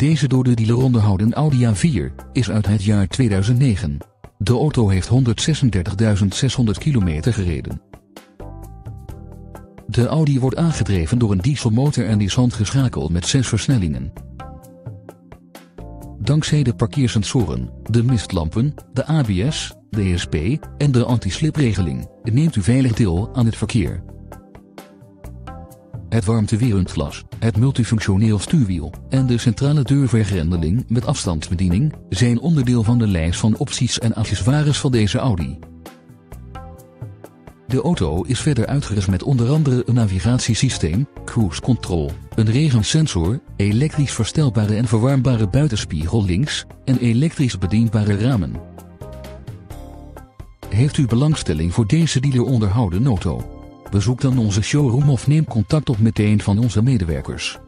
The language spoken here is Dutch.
Deze door de dealer onderhouden Audi A4 is uit het jaar 2009. De auto heeft 136.600 kilometer gereden. De Audi wordt aangedreven door een dieselmotor en is handgeschakeld met zes versnellingen. Dankzij de parkeersensoren, de mistlampen, de ABS, de ESP en de anti-slipregeling neemt u veilig deel aan het verkeer. Het warmtewerend glas, het multifunctioneel stuurwiel en de centrale deurvergrendeling met afstandsbediening zijn onderdeel van de lijst van opties en accessoires van deze Audi. De auto is verder uitgerust met onder andere een navigatiesysteem, cruise control, een regensensor, elektrisch verstelbare en verwarmbare buitenspiegel links en elektrisch bedienbare ramen. Heeft u belangstelling voor deze dealer onderhouden auto? Bezoek dan onze showroom of neem contact op met een van onze medewerkers.